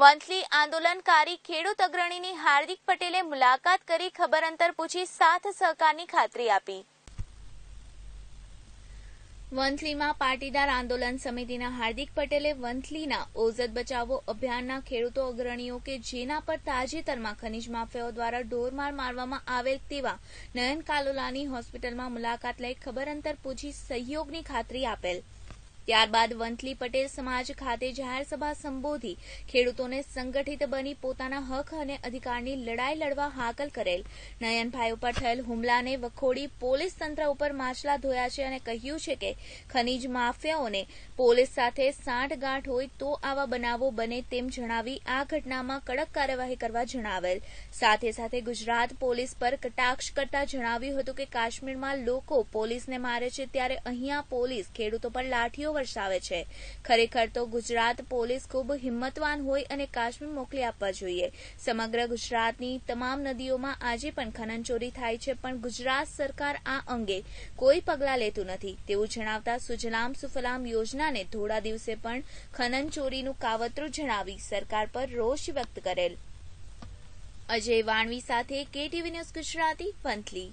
વંથલી આંદોલનકારી ખેડૂત અગ્રણીની હાર્દિક પટેલે મુલાકાત કરી ખબર અંતર પૂછી સાથ સહકારની ખાતરી આપી. વંથલીમાં પાટીદાર આંદોલન સમિતિના હાર્દિક પટેલે વંથલીના ઓઝત બચાવો અભિયાનના ખેડૂતો અગ્રણીઓ કે જેના પર તાજેતરમાં ખનીજ માફિયાઓ દ્વારા ઢોરમાર મારવામાં આવેલ તેવા નયન કાલોલાની હોસ્પિટલમાં મુલાકાત લઈ ખબર અંતર પૂછી સહયોગની ખાતરી આપેલ. ત્યારબાદ વંથલી પટેલ સમાજ ખાતે જાહેર સભા સંબોધી ખેડૂતોને સંગઠિત બની પોતાના હક અને અધિકારની લડાઈ લડવા હાકલ કરેલ. નયનભાઈ ઉપર થયેલ હુમલાને વખોડી પોલીસ તંત્ર ઉપર માછલા ધોયા છે અને કહ્યું છે કે ખનીજ માફિયાઓને પોલીસ સાથે સાંઠગાંઠ હોય તો આવા બનાવો બને તેમ જણાવી આ ઘટનામાં કડક કાર્યવાહી કરવા જણાવેલ. સાથે સાથે ગુજરાત પોલીસ પર કટાક્ષ કરતા જણાવ્યું હતું કે કાશ્મીરમાં લોકો પોલીસને મારે છે ત્યારે અહીંયા પોલીસ ખેડૂતો પર લાઠીઓ વરસાવે છે. ખરેખર તો ગુજરાત પોલીસ ખૂબ હિંમતવાન હોય અને કાશ્મીર મોકલી આપવા જોઈએ. સમગ્ર ગુજરાતની તમામ નદીઓમાં આજે પણ ખનન ચોરી થાય છે, પણ ગુજરાત સરકાર આ અંગે કોઈ પગલાં લેતું નથી. તેવું જણાવતા સુજલામ સુફલામ યોજનાને થોડા દિવસે પણ ખનન ચોરીનું કાવતરું જણાવી સરકાર પર રોષ વ્યક્ત કરેલ. અજય વાણવી સાથે કેટીવી ન્યૂઝ ગુજરાતી, વંથલી.